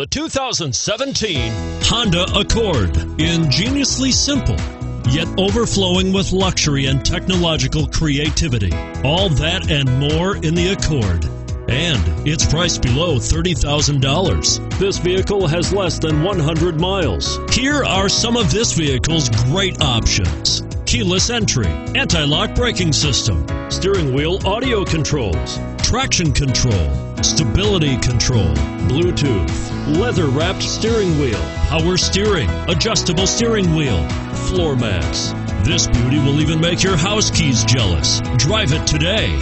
The 2017 Honda Accord. Ingeniously simple, yet overflowing with luxury and technological creativity. All that and more in the Accord. And it's priced below $30,000. This vehicle has less than 100 miles. Here are some of this vehicle's great options keyless entry, anti lock braking system, steering wheel audio controls, traction control, stability control, Bluetooth, leather wrapped steering wheel, power steering, adjustable steering wheel, floor mats. This beauty will even make your house keys jealous. Drive it today.